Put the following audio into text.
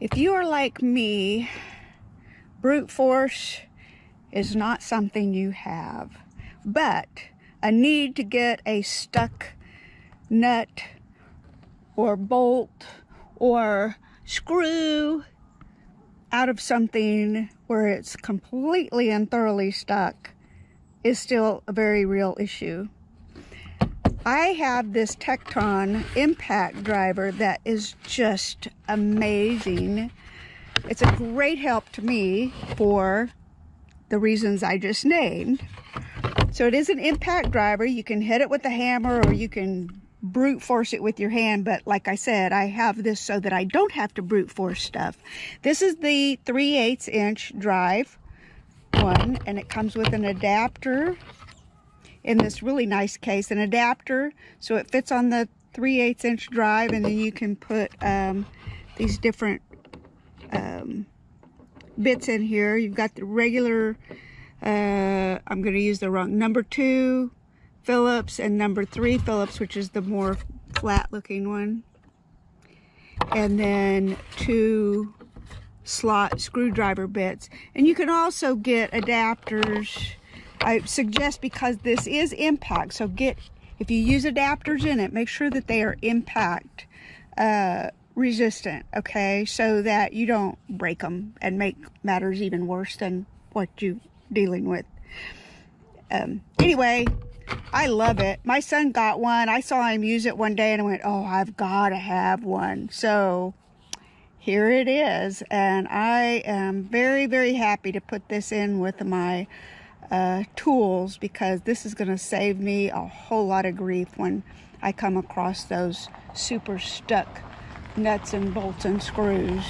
If you are like me, brute force is not something you have, but a need to get a stuck nut or bolt or screw out of something where it's completely and thoroughly stuck is still a very real issue. I have this TEKTON impact driver that is just amazing. It's a great help to me for the reasons I just named. So it is an impact driver. You can hit it with a hammer or you can brute force it with your hand. But like I said, I have this so that I don't have to brute force stuff. This is the 3 8 inch drive one and it comes with an adapter in this really nice case, an adapter so it fits on the 3 8 inch drive and then you can put um, these different um, bits in here. You've got the regular, uh, I'm going to use the wrong, number two Phillips and number three Phillips, which is the more flat looking one. And then two slot screwdriver bits. And you can also get adapters. I suggest because this is impact, so get, if you use adapters in it, make sure that they are impact uh, resistant, okay? So that you don't break them and make matters even worse than what you're dealing with. Um, anyway, I love it. My son got one. I saw him use it one day and I went, oh, I've got to have one. So here it is. And I am very, very happy to put this in with my uh, tools because this is going to save me a whole lot of grief when I come across those super stuck nuts and bolts and screws.